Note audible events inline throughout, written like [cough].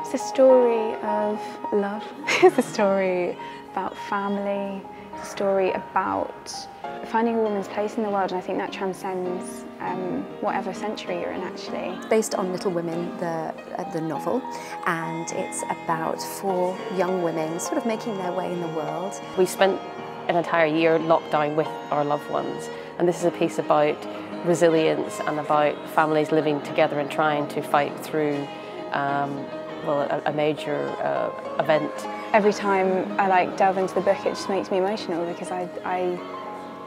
It's a story of love. [laughs] it's a story about family. It's a story about finding a woman's place in the world, and I think that transcends um, whatever century you're in, actually. It's based on Little Women, the, uh, the novel, and it's about four young women sort of making their way in the world. We spent an entire year locked down with our loved ones, and this is a piece about resilience and about families living together and trying to fight through um, well, a, a major uh, event. Every time I like delve into the book, it just makes me emotional because I, I,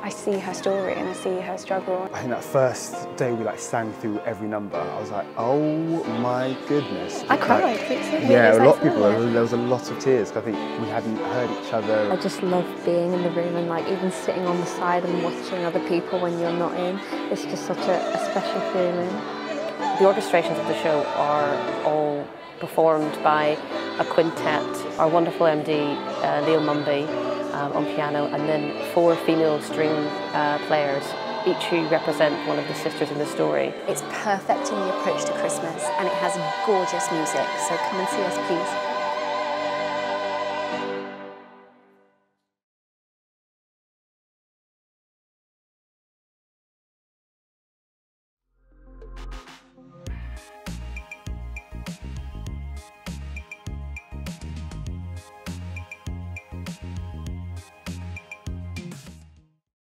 I see her story and I see her struggle. I think that first day we like sang through every number, I was like, oh my goodness. I cried. Like, yeah, a lot of people, similar. there was a lot of tears 'cause I think we hadn't heard each other. I just love being in the room and like even sitting on the side and watching other people when you're not in. It's just such a, a special feeling. The orchestrations of the show are all performed by a quintet, our wonderful MD, uh, Neil Mumby, um, on piano, and then four female string uh, players, each who represent one of the sisters in the story. It's perfect in the approach to Christmas, and it has gorgeous music, so come and see us, please.